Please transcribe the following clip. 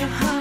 your heart.